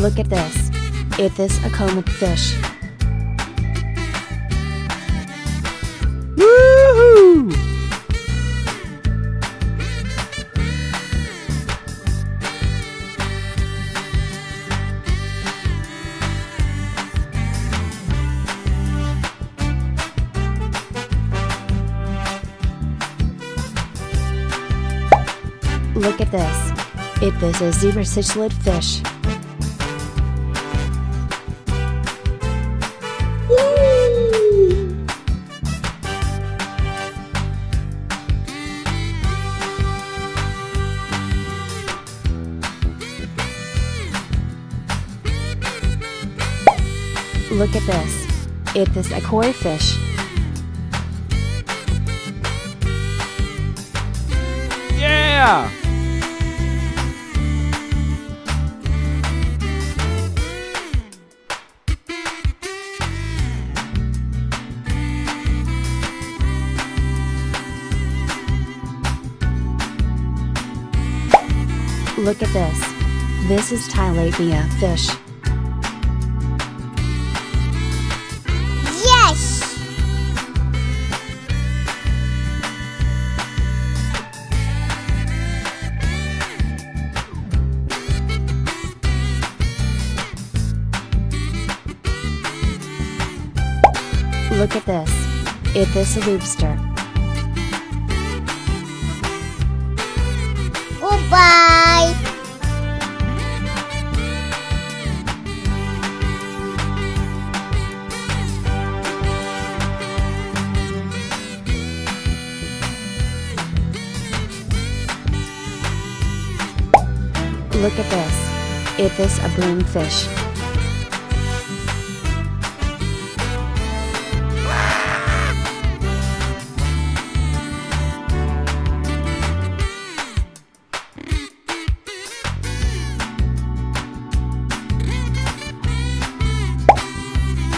Look at this. It is a comet fish. Woohoo! Look at this. It is a zebra cichlid fish. Look at this. It is a koi fish. Yeah! Look at this. This is tilapia fish. Look at this. It is a lobster. Goodbye! Look at this. It is a boomfish.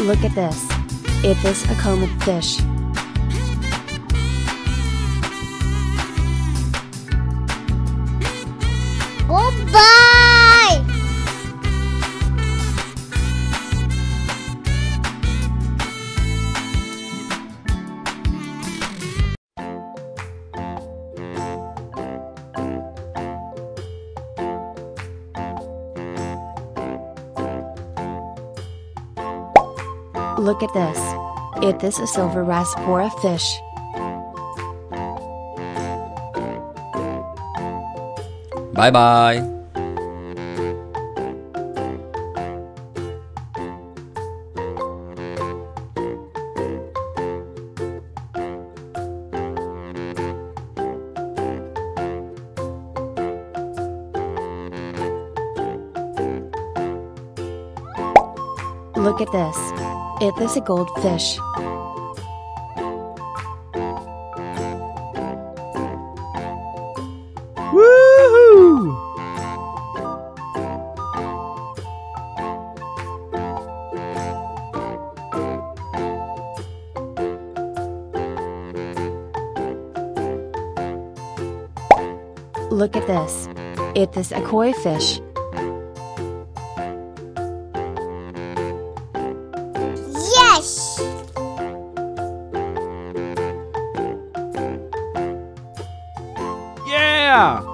Look at this. It is a comet fish. Look at this. It is a silver rasbora fish. Bye bye. Look at this. It is a goldfish. Look at this. It is a koi fish. Yeah!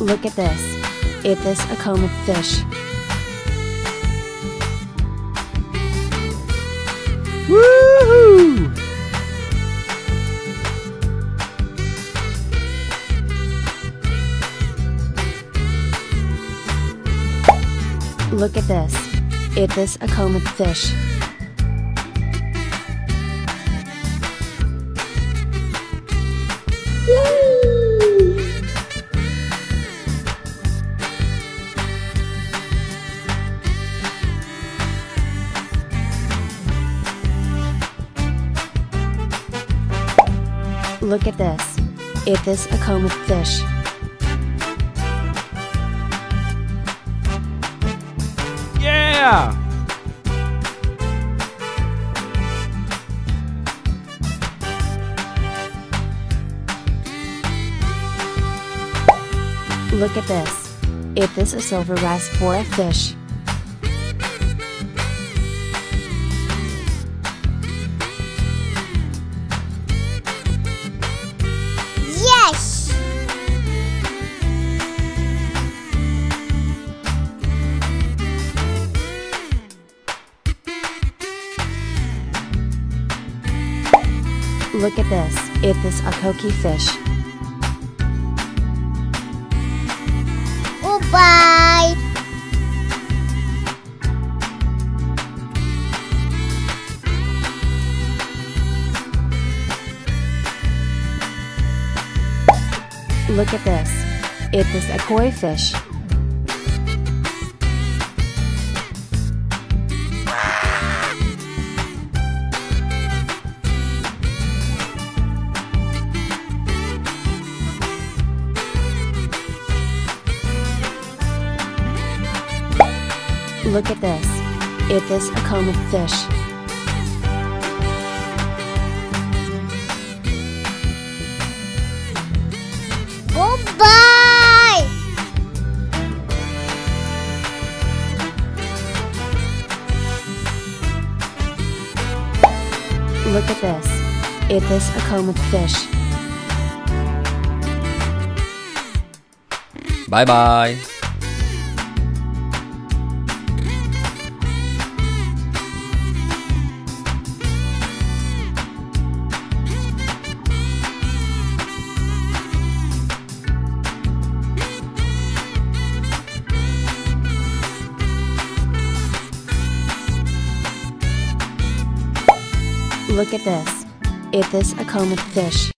Look at this. Is this a comet fish? Woohoo! Look at this. Is this a comet fish? Look at this. Is this a comet fish? Yeah! Look at this. Is this a silver rasbora fish? Look at this. it is a koki fish? Goodbye! Look at this. It is a koi fish? Look at this. It is this a comet fish? Oh, Goodbye! Look at this. Is this a comet fish? Bye bye. Look at this. Is this a of fish?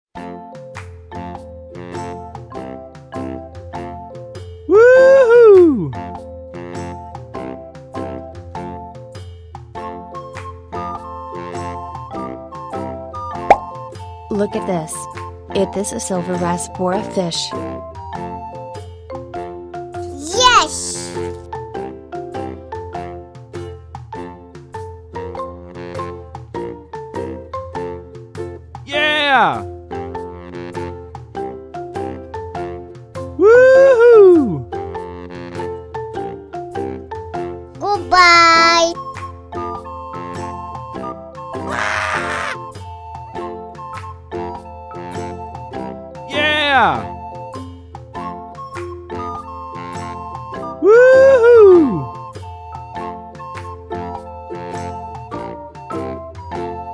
Look at this. Is this a silver rasbora fish? Yes! Goodbye!